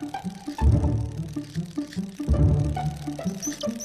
Thank you.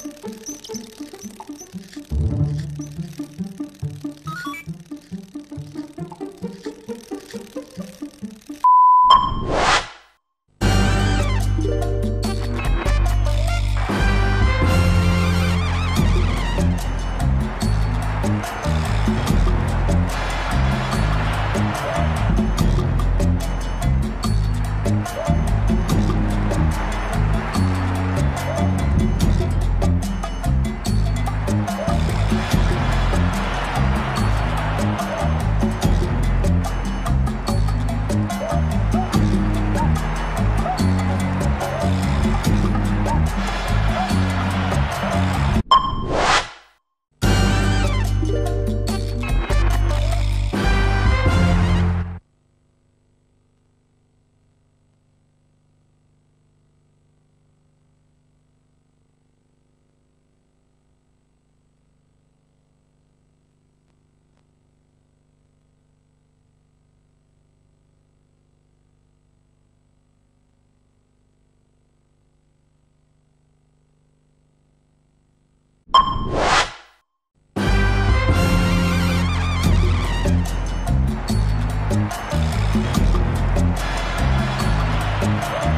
Música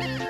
you